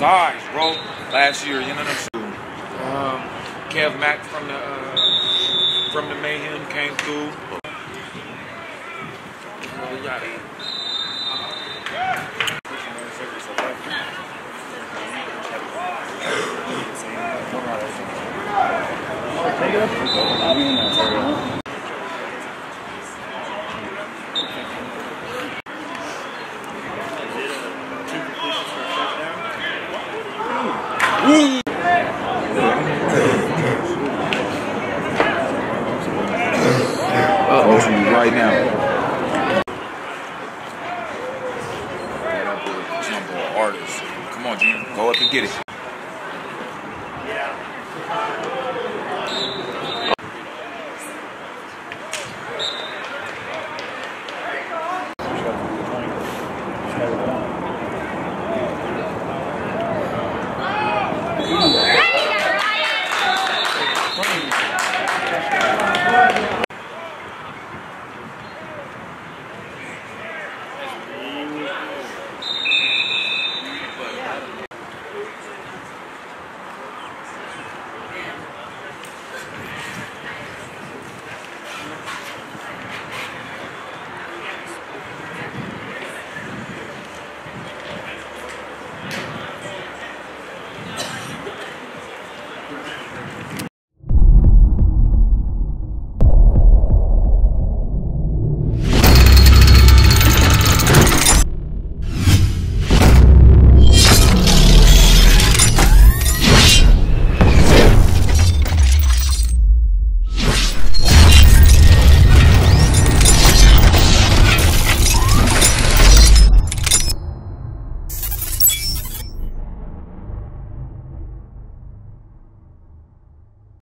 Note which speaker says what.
Speaker 1: size, bro. Last year, you know what I'm saying? Um, Kev Mack from the uh, from the Mayhem came through. Got it.
Speaker 2: Woo! can get it.